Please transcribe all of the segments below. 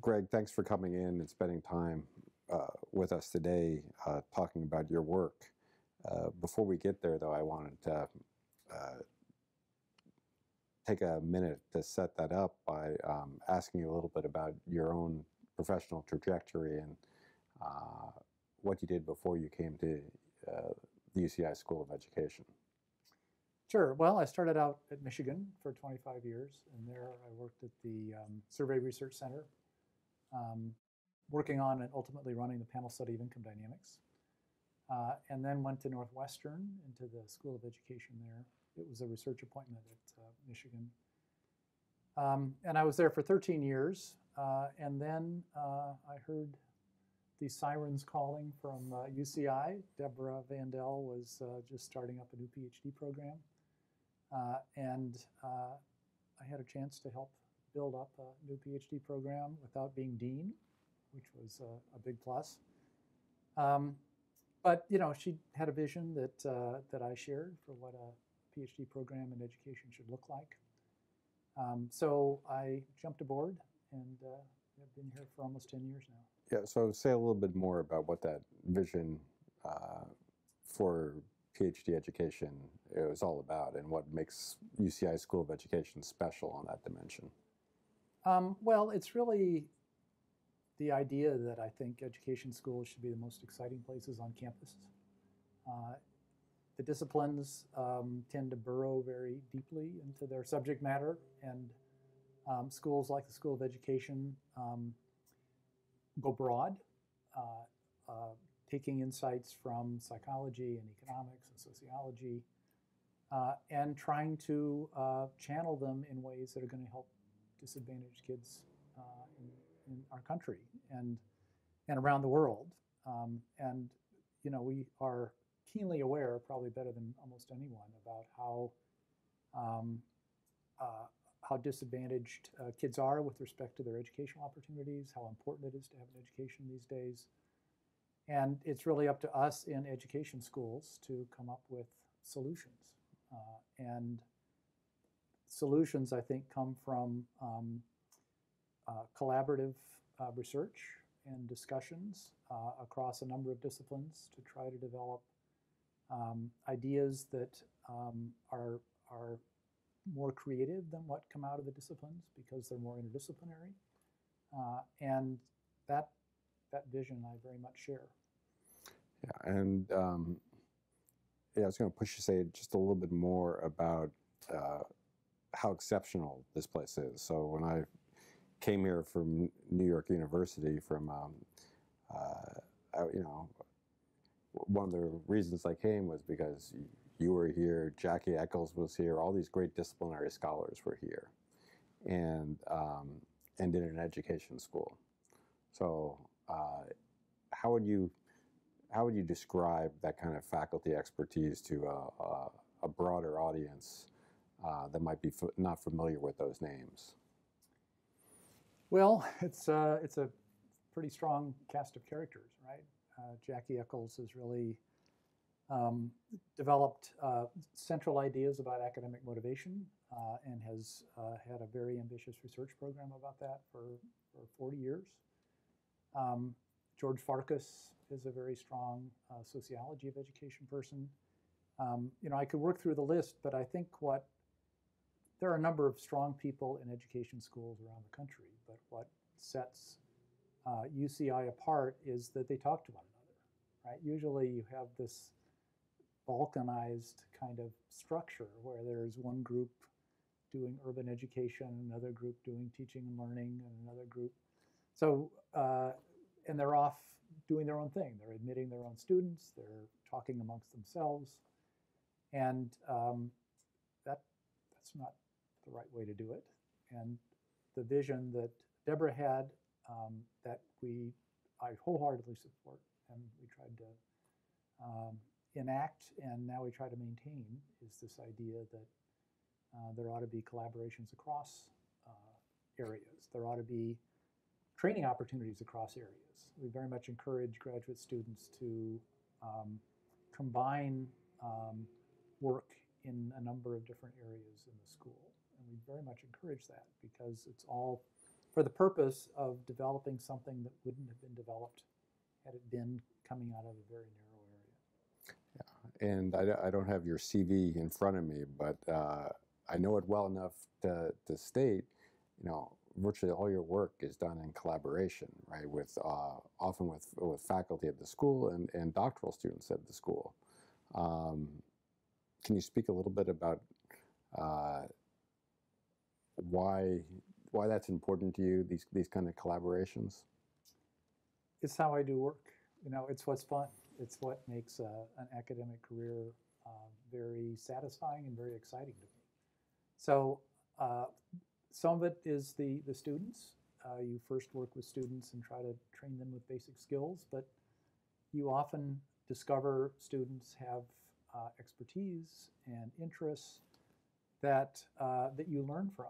Greg, thanks for coming in and spending time uh, with us today uh, talking about your work. Uh, before we get there, though, I wanted to uh, take a minute to set that up by um, asking you a little bit about your own professional trajectory and uh, what you did before you came to uh, the UCI School of Education. Sure. Well, I started out at Michigan for 25 years, and there I worked at the um, Survey Research Center, um, working on and ultimately running the panel study of income dynamics. Uh, and then went to Northwestern into the School of Education there. It was a research appointment at uh, Michigan. Um, and I was there for 13 years. Uh, and then uh, I heard the sirens calling from UCI. Uh, Deborah Vandell was uh, just starting up a new PhD program. and I had a chance to help build up a new PhD program without being dean, which was a big plus. Um, but you know, she had a vision that uh, that I shared for what a PhD program in education should look like. Um, so I jumped aboard and uh, have been here for almost ten years now. Yeah. So say a little bit more about what that vision uh, for PhD education was all about, and what makes UCI School of Education special on that dimension. Um, well, it's really the idea that I think education schools should be the most exciting places on campus. Uh, the disciplines um, tend to burrow very deeply into their subject matter, and um, schools like the School of Education um, go broad, uh, uh, taking insights from psychology and economics and sociology, uh, and trying to uh, channel them in ways that are going to help disadvantaged kids uh, in in our country and and around the world. Um, and you know, we are keenly aware, probably better than almost anyone, about how um, uh, how disadvantaged uh, kids are with respect to their educational opportunities, how important it is to have an education these days. And it's really up to us in education schools to come up with solutions. Uh, and solutions, I think, come from um, uh, collaborative uh, research and discussions uh, across a number of disciplines to try to develop um, ideas that um, are, are more creative than what come out of the disciplines because they're more interdisciplinary. Uh, and that, that vision I very much share. Yeah, and um, yeah, I was going to push you to say just a little bit more about uh, how exceptional this place is. So when I came here from New York University from, um, uh, you know, one of the reasons I came was because you were here, Jackie Eccles was here, all these great disciplinary scholars were here, and um, and in an education school. So, uh, how would you how would you describe that kind of faculty expertise to a, a, a broader audience uh, that might be not familiar with those names? Well, it's uh, it's a pretty strong cast of characters, right? Uh, Jackie Eccles has really um, developed uh, central ideas about academic motivation uh, and has uh, had a very ambitious research program about that for, for 40 years. Um, George Farkas is a very strong uh, sociology of education person. Um, you know, I could work through the list, but I think what there are a number of strong people in education schools around the country, but what sets uh, UCI apart is that they talk to one another, right? Usually you have this balkanized kind of structure where there's one group doing urban education, another group doing teaching and learning, and another group. So, uh, and they're off doing their own thing. They're admitting their own students, they're talking amongst themselves. And um, that, that's not the right way to do it. And the vision that Deborah had um, that we, I wholeheartedly support and we tried to um, enact and now we try to maintain is this idea that uh, there ought to be collaborations across uh, areas. There ought to be training opportunities across areas. We very much encourage graduate students to um, combine um, work in a number of different areas in the school. We very much encourage that because it's all for the purpose of developing something that wouldn't have been developed had it been coming out of a very narrow area. And I, don't- I don't have your CV in front of me, but uh, I know it well enough to, to state, you know, virtually all your work is done in collaboration, right? With uh, often with with faculty at the school and, and doctoral students at the school. Um, can you speak a little bit about uh, why why that's important to you? These these kind of collaborations. It's how I do work. You know, it's what's fun. It's what makes uh, an academic career uh, very satisfying and very exciting to me. So uh, some of it is the the students. Uh, you first work with students and try to train them with basic skills, but you often discover students have uh, expertise and interests that that you learn from,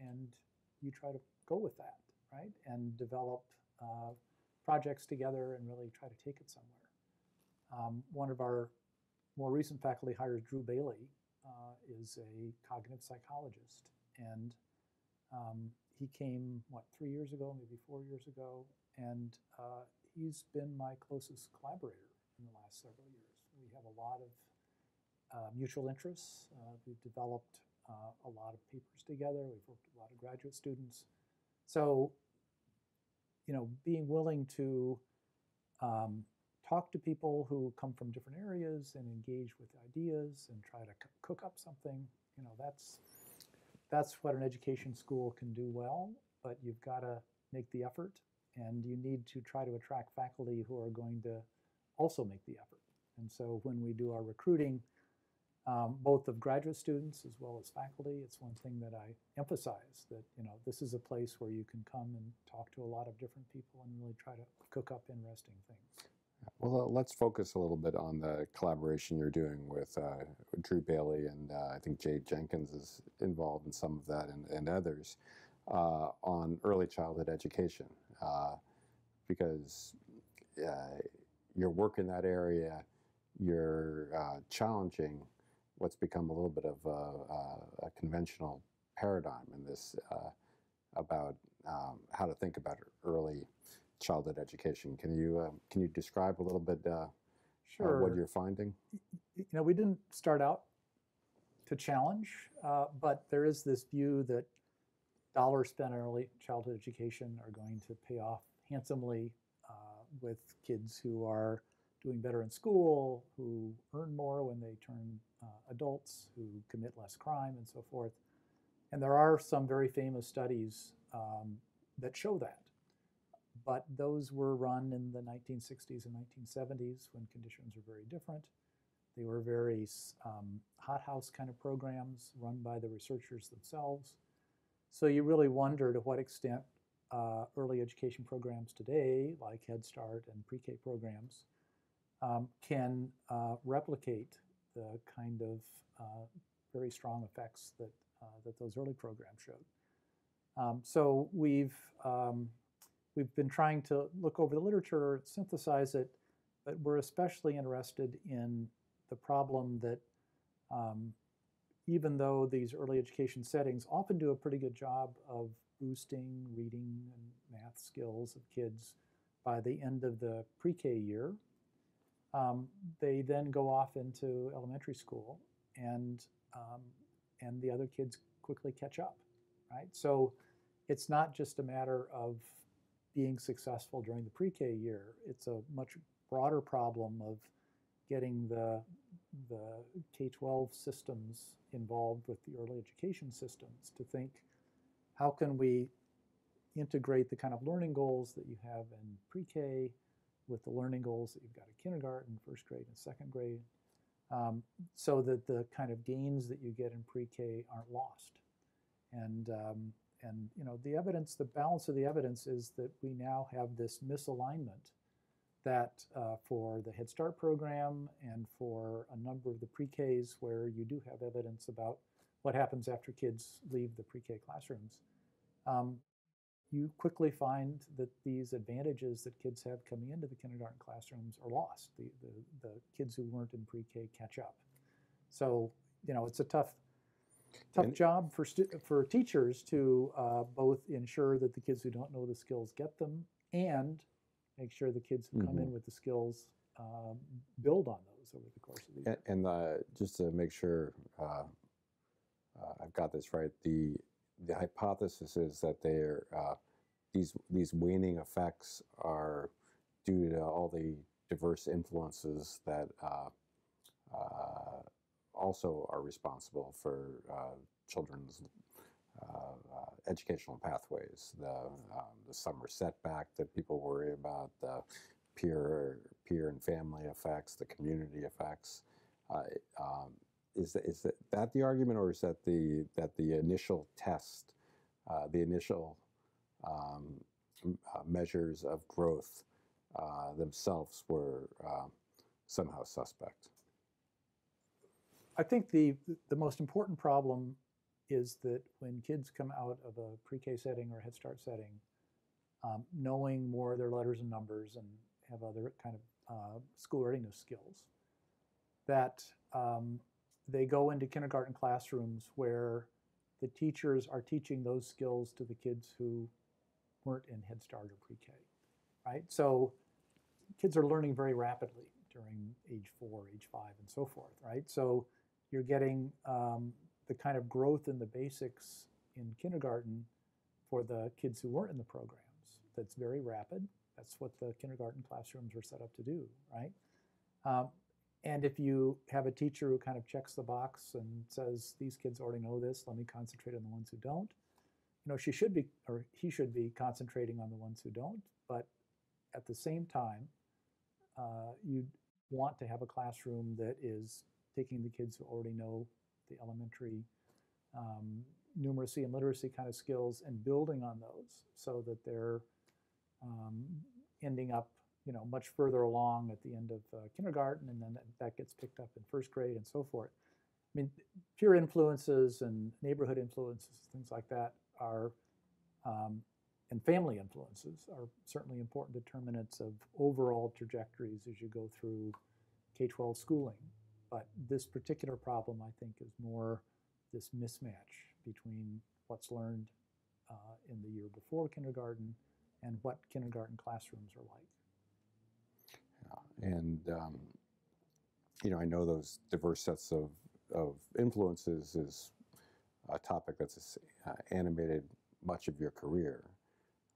and you try to go with that, right? And develop uh, projects together and really try to take it somewhere. Um, one of our more recent faculty hires, Drew Bailey, uh, is a cognitive psychologist, and um, he came what three years ago, maybe four years ago, and uh, he's been my closest collaborator in the last several years. We have a lot of uh, mutual interests. Uh, we've developed uh, a lot of papers together. We've worked with a lot of graduate students. So, you know, being willing to um, talk to people who come from different areas and engage with ideas and try to cook up something, you know, that's that's what an education school can do well. But you've got to make the effort, and you need to try to attract faculty who are going to also make the effort. And so, when we do our recruiting, um, both of graduate students as well as faculty. It's one thing that I emphasize that you know this is a place where you can come and talk to a lot of different people and really try to cook up interesting things. Well, uh, let's focus a little bit on the collaboration you're doing with uh, Drew Bailey, and uh, I think Jade Jenkins is involved in some of that, and, and others uh, on early childhood education, uh, because uh, your work in that area, you're challenging what's become a little bit of a, a, a conventional paradigm in this about um, how to think about early childhood education. Can you uh, can you describe a little bit uh, sure. uh, what you're finding? You know, we didn't start out to challenge, uh, but there is this view that dollars spent on early childhood education are going to pay off handsomely uh, with kids who are doing better in school, who earn more when they turn uh, adults, who commit less crime, and so forth. And there are some very famous studies um, that show that but those were run in the 1960s and 1970s when conditions were very different. They were very um, hothouse kind of programs run by the researchers themselves. So you really wonder to what extent uh, early education programs today, like Head Start and pre-K programs, um, can uh, replicate the kind of uh, very strong effects that, uh, that those early programs showed. Um, so we've um, We've been trying to look over the literature, synthesize it, but we're especially interested in the problem that um, even though these early education settings often do a pretty good job of boosting reading and math skills of kids by the end of the pre-K year, um, they then go off into elementary school and um, and the other kids quickly catch up, right? So it's not just a matter of being successful during the pre-K year. It's a much broader problem of getting the, the K-12 systems involved with the early education systems to think, how can we integrate the kind of learning goals that you have in pre-K with the learning goals that you've got in kindergarten, first grade, and second grade, um, so that the kind of gains that you get in pre-K aren't lost. And um, and you know the evidence, the balance of the evidence is that we now have this misalignment that uh, for the Head Start program and for a number of the pre-Ks where you do have evidence about what happens after kids leave the pre-K classrooms, um, you quickly find that these advantages that kids have coming into the kindergarten classrooms are lost. The, the, the kids who weren't in pre-K catch up. So, you know, it's a tough tough And- job for for teachers to uh, both ensure that the kids who don't know the skills get them and make sure the kids who come in Mhm. with the skills um, build on those over the course of the year. And, and uh, just to make sure uh, uh, I've got this right, the the hypothesis is that they're uh, these these waning effects are due to all the diverse influences that uh, uh, also are responsible for uh, children's uh, uh, educational pathways. The um, the summer setback that people worry about, the peer peer and family effects, the community effects. Um, is that, is that, the argument, or is that the that the initial test, uh, the initial um, uh, measures of growth uh, themselves were um somehow suspect? I think the the most important problem is that when kids come out of a pre-K setting or Head Start setting, um, knowing more of their letters and numbers and have other kind of uh, school readiness skills, that um, they go into kindergarten classrooms where the teachers are teaching those skills to the kids who weren't in Head Start or pre-K, right? So kids are learning very rapidly during age four, age five, and so forth, right? So you're getting um, the kind of growth in the basics in kindergarten for the kids who weren't in the programs. That's very rapid. That's what the kindergarten classrooms are set up to do, right? Um, and if you have a teacher who kind of checks the box and says, these kids already know this, let me concentrate on the ones who don't, you know, she should be, or he should be concentrating on the ones who don't. But at the same time, uh, you want to have a classroom that is taking the kids who already know the elementary um, numeracy and literacy kind of skills and building on those so that they're um, ending up you know much further along at the end of uh, kindergarten and then that, that gets picked up in first grade and so forth. I mean peer influences and neighborhood influences things like that are um, and family influences are certainly important determinants of overall trajectories as you go through k-12 schooling. But this particular problem i think is more this mismatch between what's learned uh, in the year before kindergarten and what kindergarten classrooms are like And um, you know, I know those diverse sets of of influences is a topic that's uh, animated much of your career,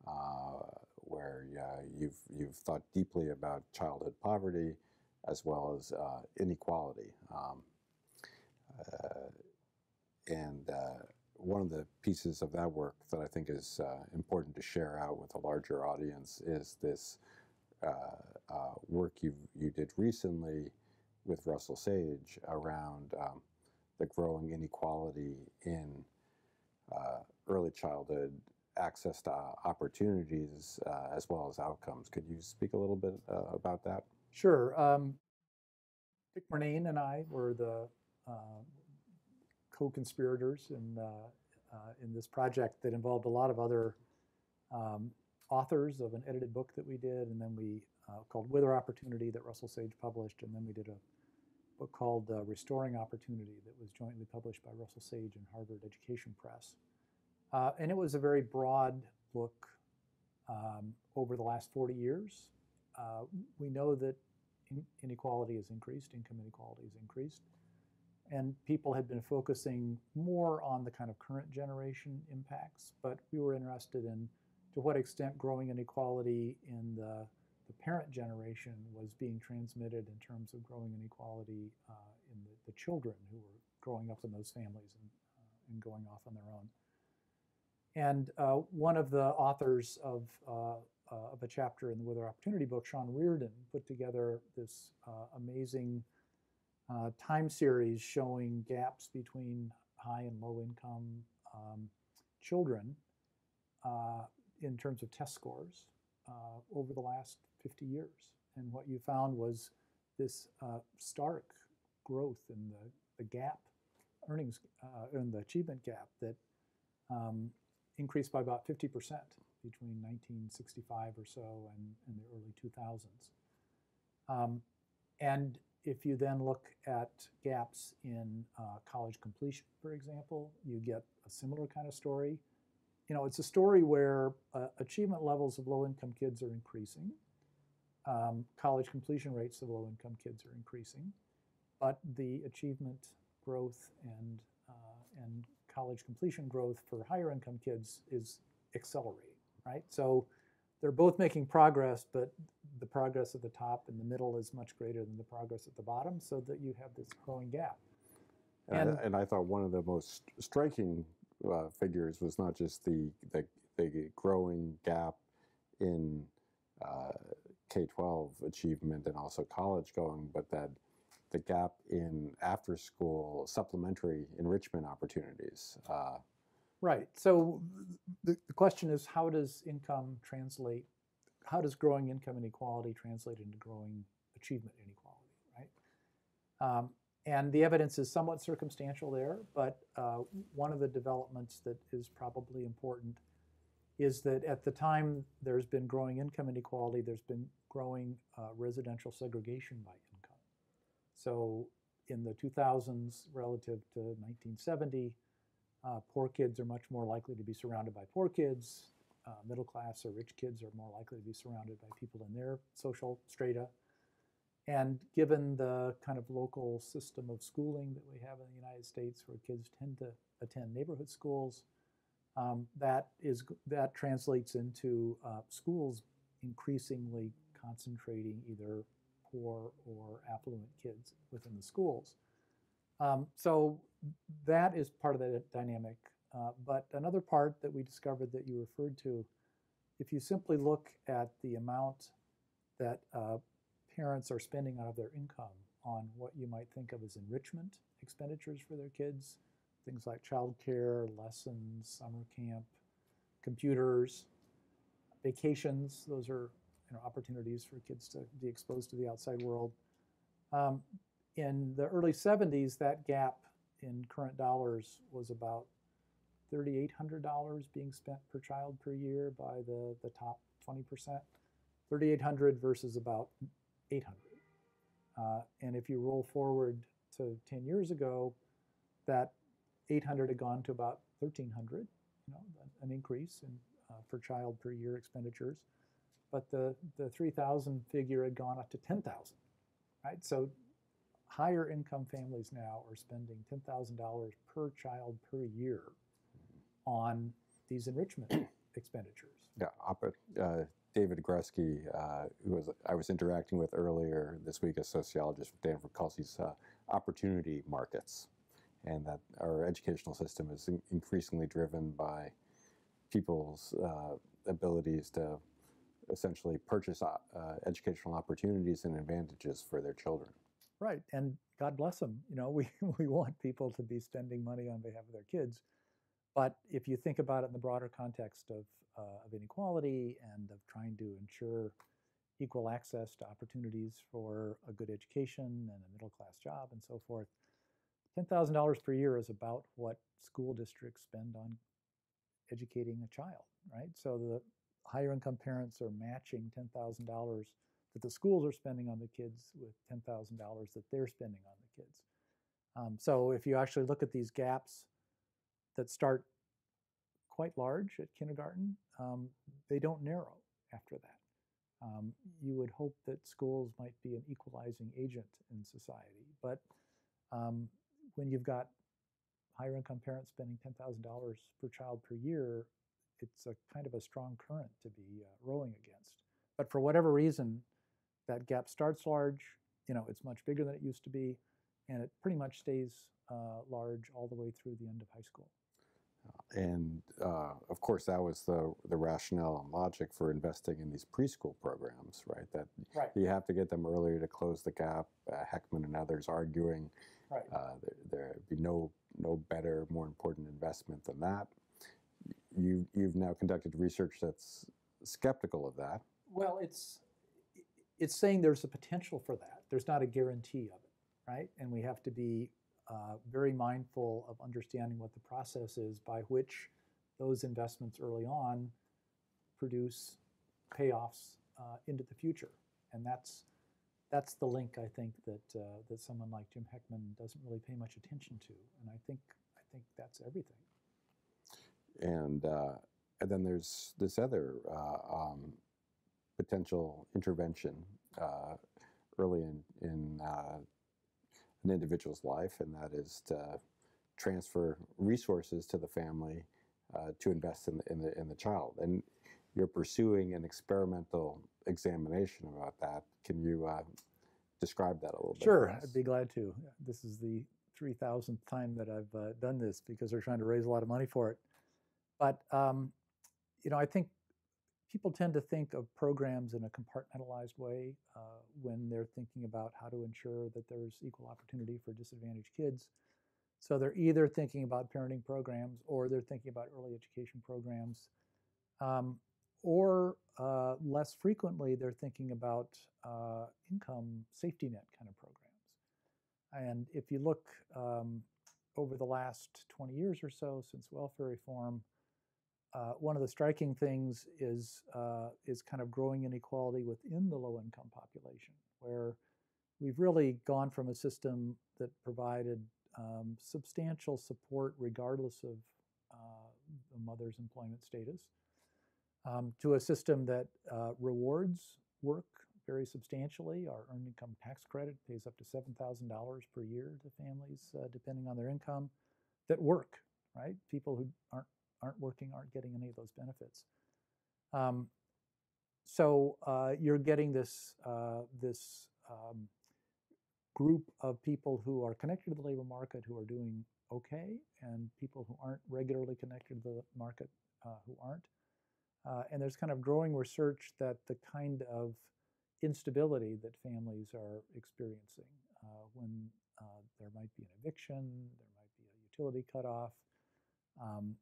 uh, where you've you've thought deeply about childhood poverty as well as uh, inequality. Um, uh, and uh, one of the pieces of that work that I think is important to share out with a larger audience is this uh, work you you did recently with Russell Sage around um, the growing inequality in uh, early childhood access to uh, opportunities uh, as well as outcomes. Could you speak a little bit uh, about that? Sure. Um, Dick Murnane and I were the uh, co-conspirators in in this project that involved a lot of other um, authors of an edited book that we did, and then we uh, called Whither Opportunity that Russell Sage published, and then we did a book called uh, Restoring Opportunity that was jointly published by Russell Sage and Harvard Education Press. Uh, and it was a very broad look um, over the last 40 years. Uh, we know that in- inequality has increased, income inequality has increased, and people had been focusing more on the kind of current generation impacts, but we were interested in to what extent growing inequality in the, the parent generation was being transmitted in terms of growing inequality uh, in the, the children who were growing up in those families and, uh, and going off on their own. And uh, one of the authors of, uh, uh, of a chapter in the Whither Opportunity book, Sean Reardon, put together this uh, amazing time series showing gaps between high and low income um, children in terms of test scores uh, over the last 50 years. And what you found was this uh, stark growth in the, the gap, earnings, uh, in the achievement gap that um, increased by about 50% between 1965 or so and, and the early 2000s. Um, and if you then look at gaps in uh, college completion, for example, you get a similar kind of story. You know, it's a story where uh, achievement levels of low-income kids are increasing. Um, college completion rates of low-income kids are increasing, but the achievement growth and uh, and college completion growth for higher-income kids is accelerating, right? So they're both making progress, but the progress at the top and the middle is much greater than the progress at the bottom, so that you have this growing gap. And, And- I, and I thought one of the most striking uh, figures was not just the, the, the growing gap in uh, K 12 achievement and also college going, but that the gap in after school supplementary enrichment opportunities. Uh, Right. So the, the question is, how does income translate? How does growing income inequality translate into growing achievement inequality? Right. Um, and the evidence is somewhat circumstantial there, but uh, one of the developments that is probably important is that at the time there's been growing income inequality, there's been growing uh, residential segregation by income. So in the 2000s relative to 1970, uh, poor kids are much more likely to be surrounded by poor kids. Uh, middle class or rich kids are more likely to be surrounded by people in their social strata. And given the kind of local system of schooling that we have in the United States, where kids tend to attend neighborhood schools, um, that is that translates into uh, schools increasingly concentrating either poor or affluent kids within the schools. Um, so that is part of the dynamic. Uh, but another part that we discovered that you referred to, if you simply look at the amount that uh, parents are spending out of their income on what you might think of as enrichment expenditures for their kids, things like childcare, lessons, summer camp, computers, vacations, those are you know, opportunities for kids to be exposed to the outside world. Um, in the early 70s, that gap in current dollars was about $3,800 being spent per child per year by the, the top 20%. 3,800 versus about 800. Uh, and if you roll forward to 10 years ago, that 800 had gone to about 1,300, you know, an increase in, uh, per child per year expenditures. But the, the 3,000 figure had gone up to 10,000, right? So higher income families now are spending $10,000 per child per year on these enrichment expenditures. Yeah, uh, David Grusky, uh, who was I was interacting with earlier this week, a sociologist from Stanford, calls these uh, opportunity markets, and that our educational system is in- increasingly driven by people's uh, abilities to essentially purchase uh, educational opportunities and advantages for their children. Right, and God bless them. You know, we, we want people to be spending money on behalf of their kids. But if you think about it in the broader context of, uh, of inequality and of trying to ensure equal access to opportunities for a good education and a middle class job and so forth, $10,000 per year is about what school districts spend on educating a child, right? So the higher income parents are matching $10,000 that the schools are spending on the kids with $10,000 that they're spending on the kids. Um, so if you actually look at these gaps that start quite large at kindergarten, um, they don't narrow after that. Um, you would hope that schools might be an equalizing agent in society, but um, when you've got higher income parents spending $10,000 per child per year, it's a kind of a strong current to be uh, rowing against. But for whatever reason, that gap starts large. You know, it's much bigger than it used to be, and it pretty much stays uh, large all the way through the end of high school. And uh, of course, that was the the rationale and logic for investing in these preschool programs, right? That Right. you have to get them earlier to close the gap. Uh, Heckman and others arguing Right. uh, there there'd be no no better, more important investment than that. You you've now conducted research that's skeptical of that. Well, it's it's saying there's a potential for that. There's not a guarantee of it, right? And we have to be uh, very mindful of understanding what the process is by which those investments early on produce payoffs uh, into the future. And that's that's the link I think that uh, that someone like Jim Heckman doesn't really pay much attention to, and I think I think that's everything. And uh, and then there's this other uh, um, potential intervention uh, early in in uh, an individual's life, and that is to transfer resources to the family uh, to invest in the, in the in the child. And you're pursuing an experimental examination about that. Can you uh, describe that a little bit? Sure, I'd be glad to. This is the 3,000th time that I've uh, done this because they're trying to raise a lot of money for it. But, um, you know, I think people tend to think of programs in a compartmentalized way uh, when they're thinking about how to ensure that there's equal opportunity for disadvantaged kids. So they're either thinking about parenting programs or they're thinking about early education programs. Um, or uh, less frequently, they're thinking about uh, income safety net kind of programs. And if you look um, over the last 20 years or so since welfare reform, uh, one of the striking things is uh, is kind of growing inequality within the low income population, where we've really gone from a system that provided um, substantial support regardless of uh, the mother's employment status um, to a system that uh, rewards work very substantially. Our earned income tax credit pays up to $7,000 per year to families, uh, depending on their income, that work, right? People who aren't, aren't working aren't getting any of those benefits. Um, so uh, you're getting this, uh, this um, group of people who are connected to the labor market who are doing okay, and people who aren't regularly connected to the market uh, who aren't. Uh, and there's kind of growing research that the kind of instability that families are experiencing uh, when uh, there might be an eviction, there might be a utility cutoff, um,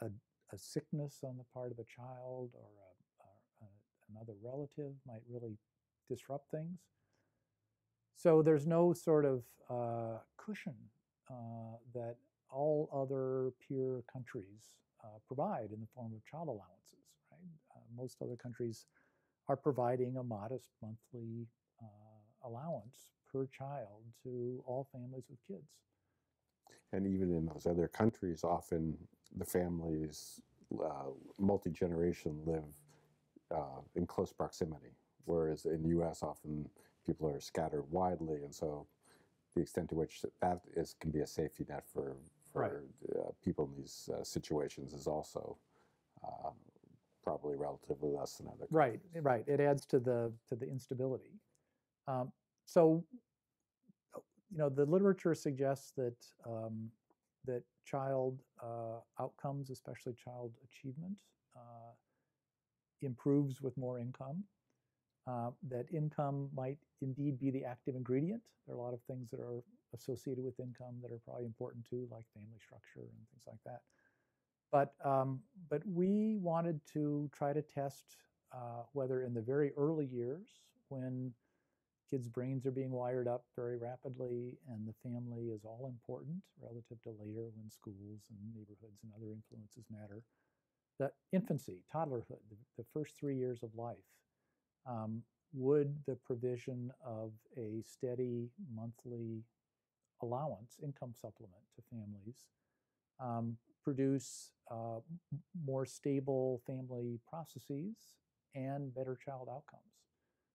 a, a, sickness on the part of a child or a, a, another relative might really disrupt things. So there's no sort of uh, cushion uh, that all other peer countries uh, provide in the form of child allowances most other countries are providing a modest monthly uh, allowance per child to all families with kids. And even in those other countries, often the families, uh, multi generation, live uh, in close proximity, whereas in the U.S., often people are scattered widely, and so the extent to which that is can be a safety net for for right. uh, people in these uh, situations is also uh, probably relatively less than other countries. Right, right. It adds to the to the instability. Um, so, you know, the literature suggests that um, that child uh, outcomes, especially child achievement, uh, improves with more income. Uh, that income might indeed be the active ingredient. There are a lot of things that are associated with income that are probably important too, like family structure and things like that. But, um, but we wanted to try to test uh, whether in the very early years, when kids' brains are being wired up very rapidly and the family is all important relative to later when schools and neighborhoods and other influences matter, that infancy, toddlerhood, the, the first three years of life, um, would the provision of a steady monthly allowance, income supplement to families, um, produce uh, more stable family processes and better child outcomes.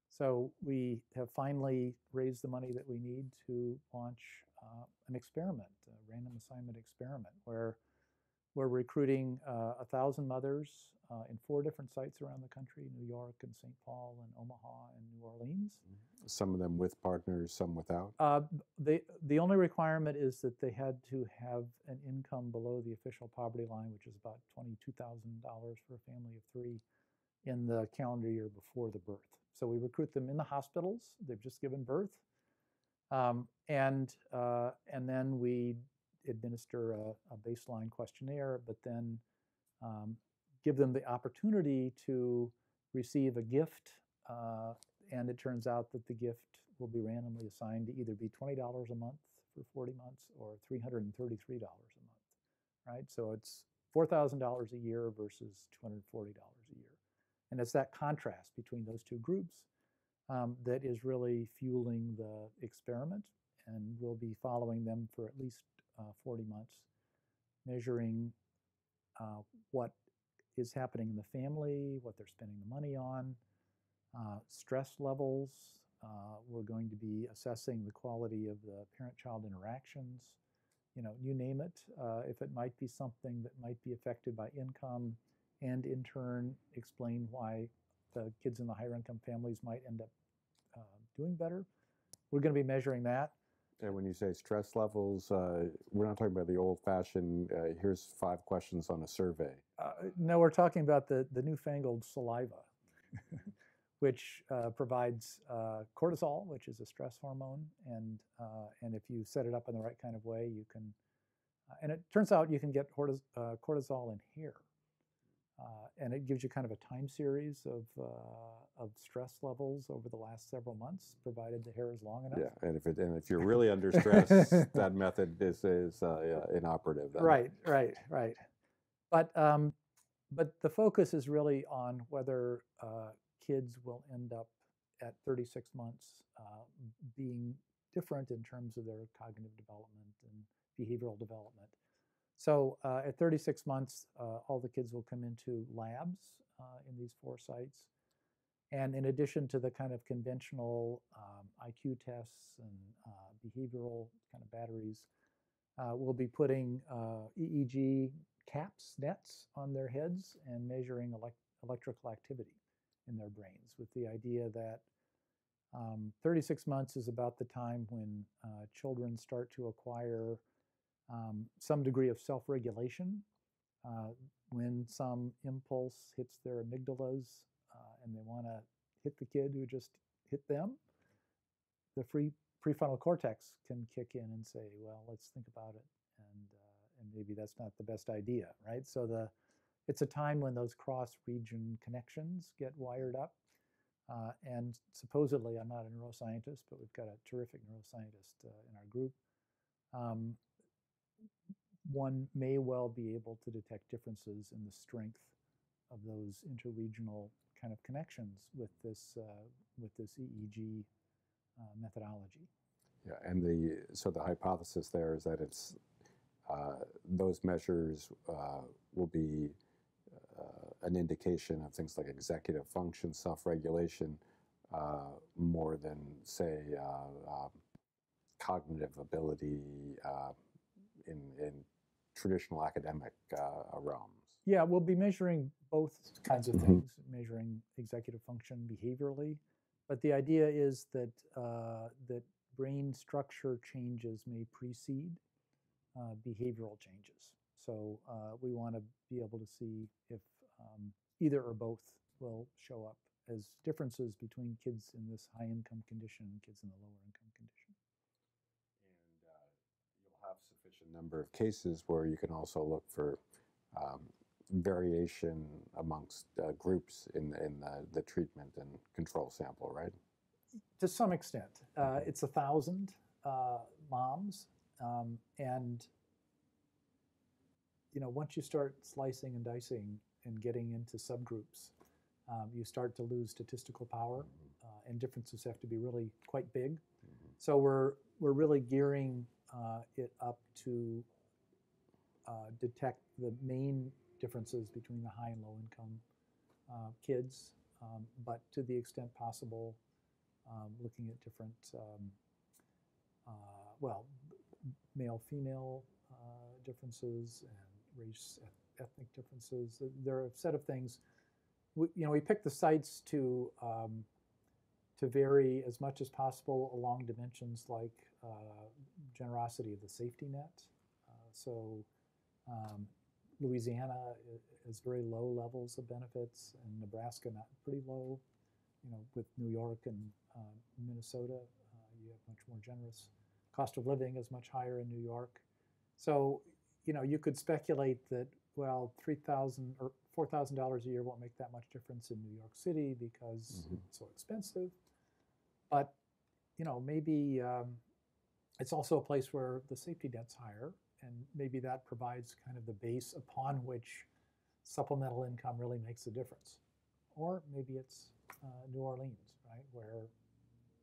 So we have finally raised the money that we need to launch uh, an experiment, a random assignment experiment, where we're recruiting uh, a thousand mothers uh, in four different sites around the country: New York and St. Paul and Omaha and New Orleans. Mm-hmm. Some of them with partners, some without. Uh, they, the only requirement is that they had to have an income below the official poverty line, which is about twenty-two thousand dollars for a family of three, in the calendar year before the birth. So we recruit them in the hospitals. They've just given birth, um, and uh, and then we administer a, a, baseline questionnaire, but then um, give them the opportunity to receive a gift. Uh, and it turns out that the gift will be randomly assigned to either be $20 a month for 40 months or $333 a month, right? So it's $4,000 a year versus $240 a year. And it's that contrast between those two groups um, that is really fueling the experiment. And we'll be following them for at least uh, 40 months, measuring uh, what is happening in the family, what they're spending the money on, uh, stress levels. Uh, we're going to be assessing the quality of the parent-child interactions. You know, you name it. Uh, if it might be something that might be affected by income, and in turn explain why the kids in the higher income families might end up uh, doing better. We're going to be measuring that. And when you say stress levels, uh, we're not talking about the old-fashioned. Uh, here's five questions on a survey. Uh, no, we're talking about the the newfangled saliva, which uh, provides uh, cortisol, which is a stress hormone, and uh, and if you set it up in the right kind of way, you can. and it turns out you can get cortis cortisol in hair. Uh, and it gives you kind of a time series of, uh, of stress levels over the last several months, provided the hair is long enough. Yeah, and if it and if you're really under stress, that method is is uh, yeah, inoperative. Then. Right, right, right. But um, but the focus is really on whether uh, kids will end up at 36 months uh, being different in terms of their cognitive development and behavioral development. So uh, at 36 months, uh, all the kids will come into labs uh, in these four sites. And in addition to the kind of conventional um, IQ tests and uh, behavioral kind of batteries, uh, we'll be putting uh, EEG caps, nets on their heads and measuring elect electrical activity in their brains with the idea that um, 36 months is about the time when children start to acquire um, some degree of self-regulation uh, when some impulse hits their amygdalas uh, and they want to hit the kid who just hit them, the free prefrontal cortex can kick in and say, well, let's think about it, and uh, and maybe that's not the best idea, right? So the it's a time when those cross-region connections get wired up. Uh, and supposedly, I'm not a neuroscientist, but we've got a terrific neuroscientist uh, in our group. Um, one may well be able to detect differences in the strength of those interregional kind of connections with this uh, with this EEG uh, methodology. Yeah, and the so the hypothesis there is that it's uh, those measures uh, will be uh, an indication of things like executive function, self-regulation, uh, more than say um, cognitive ability in in traditional academic uh, realms. Yeah, we'll be measuring both kinds of mm-hmm. things, measuring executive function behaviorally, but the idea is that uh, that brain structure changes may precede uh, behavioral changes. So uh, we want to be able to see if um, either or both will show up as differences between kids in this high income condition and kids in the lower income condition sufficient number of cases where you can also look for um, variation amongst uh, groups in, in the, the, treatment and control sample, right? To some extent. Uh, it's a thousand uh, moms, um, and you know, once you start slicing and dicing and getting into subgroups, um, you start to lose statistical power, mm-hmm. uh, and differences have to be really quite big. Mm-hmm. So we're we're really gearing uh, it up to uh, detect the main differences between the high and low income uh, kids, um, but to the extent possible, um, looking at different, um, uh, well, male female uh, differences and race ethnic differences. There are a set of things. We, you know, we pick the sites to um, to vary as much as possible along dimensions like uh, generosity of the safety net. Uh, so um, Louisiana has very low levels of benefits, and Nebraska not pretty low. You know, with New York and uh, Minnesota, you have much more generous. Cost of living is much higher in New York. So, you know, you could speculate that well, three thousand or four thousand dollars a year won't make that much difference in New York City because mm-hmm. it's so expensive. But you know, maybe um, it's also a place where the safety net's higher, and maybe that provides kind of the base upon which supplemental income really makes a difference. Or maybe it's uh, New Orleans, right, where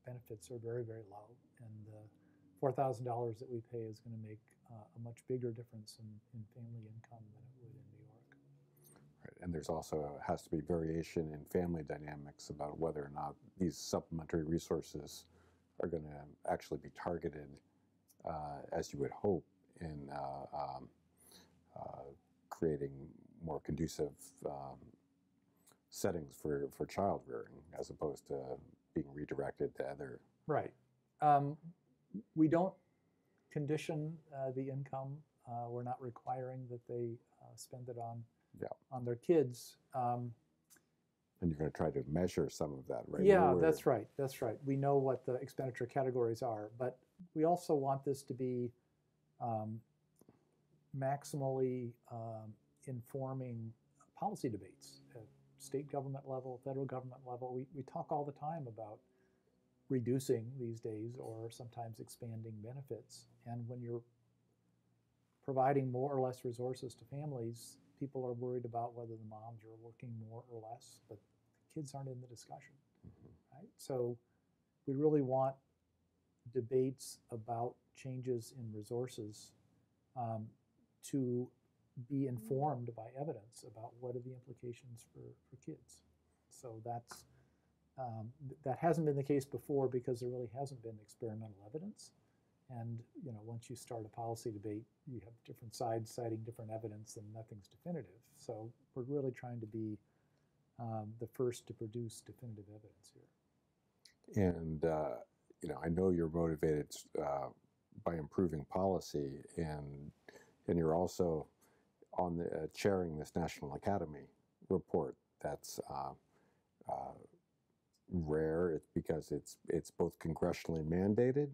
benefits are very, very low. And the $4,000 that we pay is going to make uh, a much bigger difference in, in family income than it would in New York. Right. And there's also has to be variation in family dynamics about whether or not these supplementary resources are going to actually be targeted uh, as you would hope in uh, um, uh, creating more conducive um, settings for, for child rearing as opposed to being redirected to other. Right. Um, we don't condition uh, the income. Uh, we're not requiring that they uh, spend it on Yeah. on their kids. Um, And you're going to try to measure some of that, right? Yeah, that's right. That's right. We know what the expenditure categories are, but we also want this to be um, maximally um, informing policy debates at state government level, federal government level. We, we talk all the time about reducing these days or sometimes expanding benefits. And when you're providing more or less resources to families, people are worried about whether the moms are working more or less, but kids aren't in the discussion Mhm. right? So we really want debates about changes in resources um, to be informed by evidence about what are the implications for, for kids. So that's um, th- that hasn't been the case before because there really hasn't been experimental evidence. And you know, once you start a policy debate, you have different sides citing different evidence, and nothing's definitive. So we're really trying to be um, the first to produce definitive evidence here. And uh, you know, I know you're motivated uh, by improving policy, and and you're also on the uh, chairing this National Academy report. That's uh, uh, rare. It's because it's it's both congressionally mandated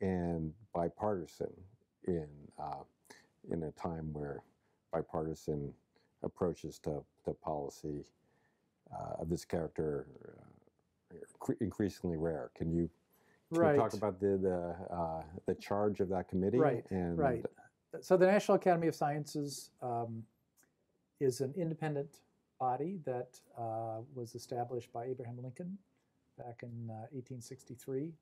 and bipartisan in uh, in a time where bipartisan approaches to, to policy uh, of this character uh, increasingly rare. Can you, can you talk about the the, uh, the charge of that committee? Right, and right. So the National Academy of Sciences um, is an independent body that uh, was established by Abraham Lincoln back in uh, 1863.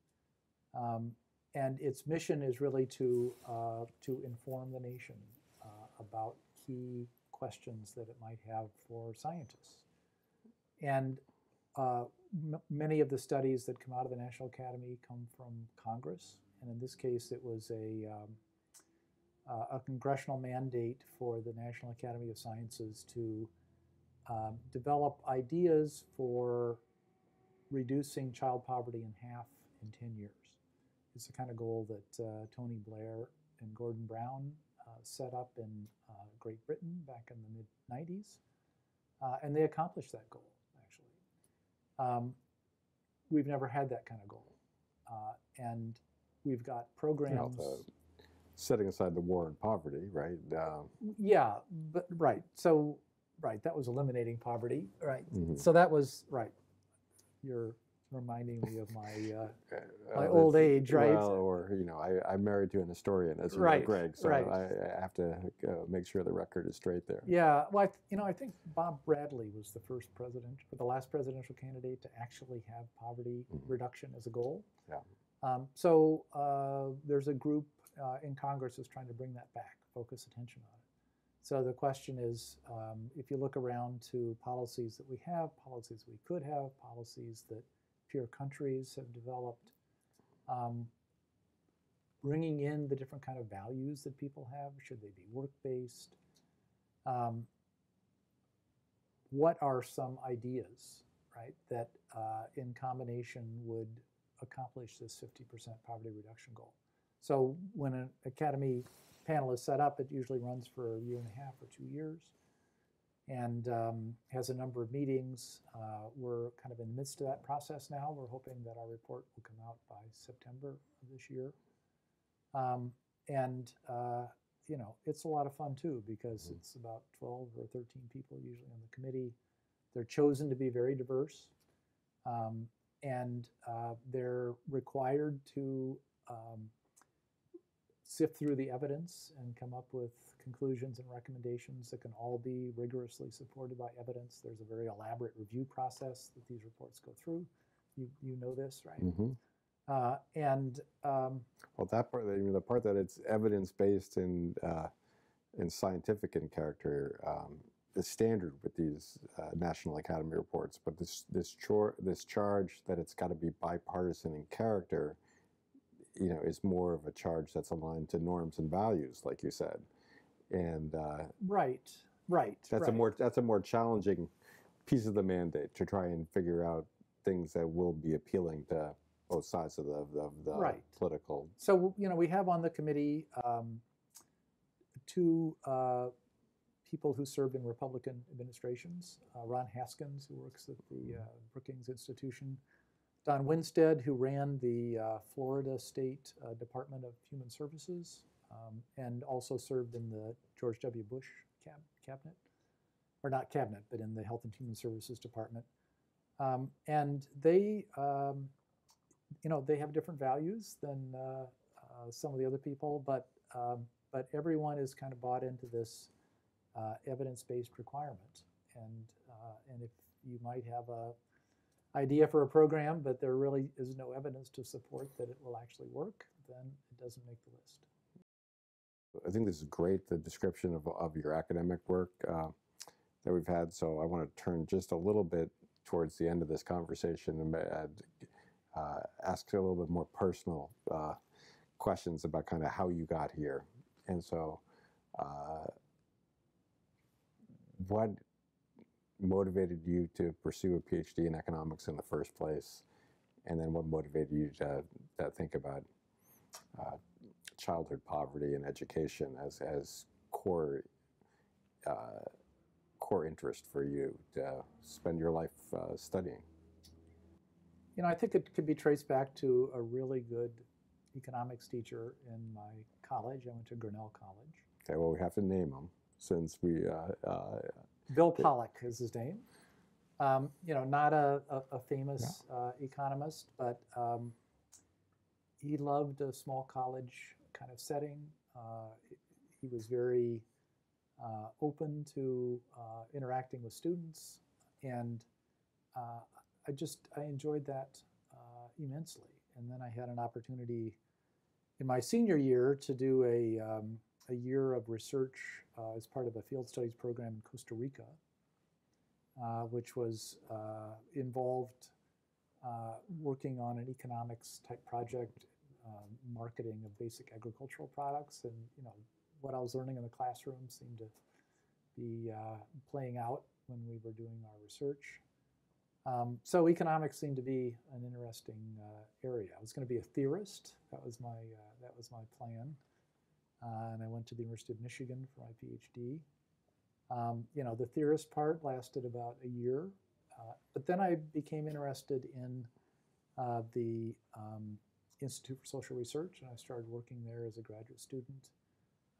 Um, and its mission is really to, uh, to inform the nation uh, about key questions that it might have for scientists. And uh, many of the studies that come out of the National Academy come from Congress. And in this case, it was a, um, uh, a congressional mandate for the National Academy of Sciences to um, develop ideas for reducing child poverty in half in 10 years. It's the kind of goal that uh, Tony Blair and Gordon Brown uh, set up in uh, Great Britain back in the mid 90s. Uh, and they accomplished that goal. Um, we've never had that kind of goal. Uh, and we've got You programs. know, the, setting aside the war and poverty, right? Um, Yeah, but right. So right, that was eliminating poverty. Right. mhm. So that was right. You're reminding me of my uh, my uh, old age, right? Well, or you know, I, I'm married to an historian, as you Right, know, Greg. So right. I, I have to uh, make sure the record is straight there. yeah. Well, I, th- you know, I think Bob Bradley was the first president, or the last presidential candidate to actually have poverty Mhm. reduction as a goal. Yeah. Um, so uh, there's a group uh, in Congress that's trying to bring that back, focus attention on it. So the question is, um, if you look around to policies that we have, policies we could have, policies that peer countries have developed, um, bringing in the different kind of values that people have, should they be work-based? Um, what are some ideas, right, that uh, in combination would accomplish this 50% poverty reduction goal? So when an academy panel is set up, it usually runs for a year and a half or two years and um, has a number of meetings. Uh, we're kind of in the midst of that process now. We're hoping that our report will come out by September of this year. Um, and, uh, you know, it's a lot of fun too because Mhm. it's about 12 or 13 people usually on the committee. They're chosen to be very diverse. Um, and uh, they're required to um, sift through the evidence and come up with conclusions and recommendations that can all be rigorously supported by evidence. There's a very elaborate review process that these reports go through. You you know this, right? hmm Uh, and um, Well, that part, I mean, the part that it's evidence based and uh, and scientific in character um, is standard with these uh, National Academy reports. But this this chor- this charge that it's got to be bipartisan in character, you know, is more of a charge that's aligned to norms and values, like you said, and uh, right, right. that's right. a more that's a more challenging piece of the mandate to try and figure out things that will be appealing to both sides of the of the Right. political. So you know, we have on the committee um, two uh, people who served in Republican administrations: uh, Ron Haskins, who works at the uh, Brookings Institution, Don Winstead, who ran the uh, Florida State uh, Department of Human Services, um, and also served in the George W. Bush cab- cabinet, or not cabinet, but in the Health and Human Services Department. Um, and they um, you know they have different values than uh, uh, some of the other people, but um, but everyone is kind of bought into this uh, evidence-based requirement, and uh, and if you might have a idea for a program, but there really is no evidence to support that it will actually work, then it doesn't make the list. I think this is great, the description of, of your academic work uh, that we've had. So I want to turn just a little bit towards the end of this conversation and uh, ask a little bit more personal uh, questions about kind of how you got here. And so, uh, what motivated you to pursue a PhD in economics in the first place? And then what motivated you to, to think about uh, childhood poverty and education as as core uh, core interest for you to spend your life uh, studying. You know, I think it could be traced back to a really good economics teacher in my college. I went to Grinnell College. Okay, well we have to name him since we. Uh, uh, Bill Pollock is his name. Um, you know, not a, a, a famous uh, economist, but um, he loved a small college kind of setting. Uh, he was very uh, open to uh, interacting with students, and I just I enjoyed that immensely. And then I had an opportunity in my senior year to do a um, a year of research uh, as part of a field studies program in Costa Rica, uh, which was uh, involved working on an economics type project, um, marketing of basic agricultural products, and you know what I was learning in the classroom seemed to be uh, playing out when we were doing our research. Um, so economics seemed to be an interesting uh, area. I was going to be a theorist. That was my uh, that was my plan. Uh, and I went to the University of Michigan for my PhD. Um, you know, the theorist part lasted about a year, uh, but then I became interested in uh, the um, Institute for Social Research, and I started working there as a graduate student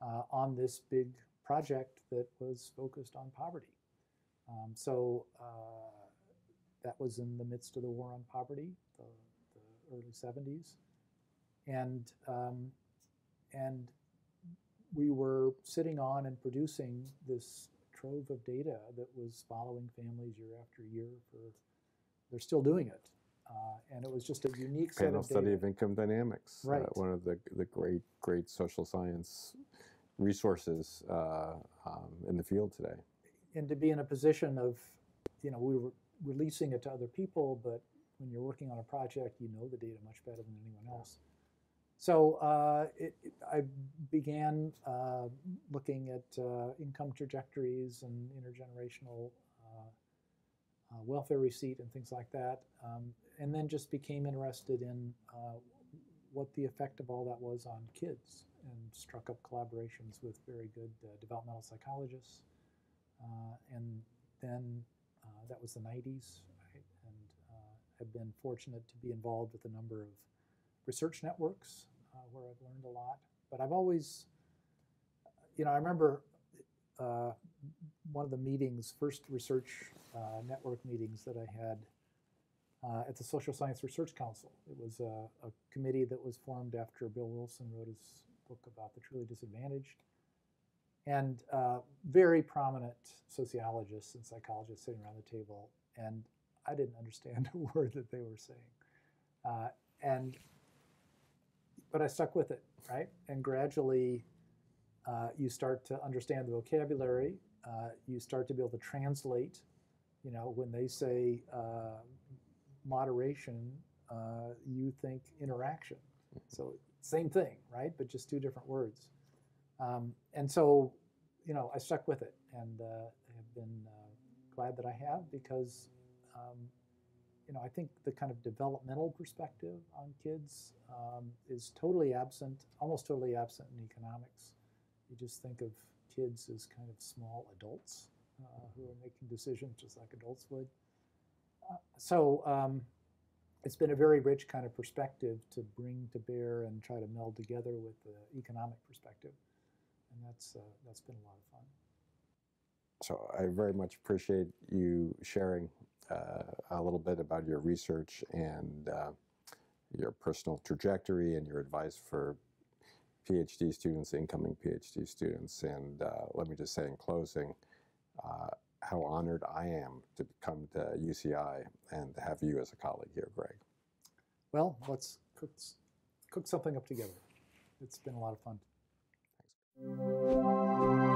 uh, on this big project that was focused on poverty. Um, so uh, that was in the midst of the war on poverty, the, the early 70s, and um, and we were sitting on and producing this trove of data that was following families year after year for they're still doing it uh, and it was just a unique set panel of study data. of income dynamics, uh, Right. one of the the great great social science resources uh, um, in the field today. and to be in a position of you know we were releasing it to other people but when you're working on a project you know the data much better than anyone else so uh, it, it- I began uh, looking at uh, income trajectories and intergenerational uh, uh, welfare receipt and things like that, um, and then just became interested in uh, what the effect of all that was on kids, and struck up collaborations with very good uh, developmental psychologists, uh, and then uh, that was the 90s, right? and uh, I've been fortunate to be involved with a number of research networks where I've learned a lot. But I've always, you know, I remember uh, one of the meetings, first research uh, network meetings that I had uh, at the Social Science Research Council. It was a, a committee that was formed after Bill Wilson wrote his book about the truly disadvantaged. And uh, very prominent sociologists and psychologists sitting around the table. And I didn't understand a word that they were saying. Uh, and but I stuck with it, right? And gradually, uh, you start to understand the vocabulary. Uh, you start to be able to translate. You know, when they say uh, moderation, uh, you think interaction. So same thing, right? But just two different words. Um, and so, you know, I stuck with it, and uh, have been uh, glad that I have because, um, you know, I think the kind of developmental perspective on kids um, is totally absent, almost totally absent in economics. You just think of kids as kind of small adults uh, who are making decisions just like adults would. So um, it's been a very rich kind of perspective to bring to bear and try to meld together with the economic perspective, and that's uh, that's been a lot of fun. So I very much appreciate you sharing uh, a little bit about your research and uh, your personal trajectory and your advice for PhD students, incoming PhD students. And uh, let me just say in closing, uh, how honored I am to come to UCI and to have you as a colleague here, Greg. Well, let's cook, cook something up together. It's been a lot of fun. Thanks.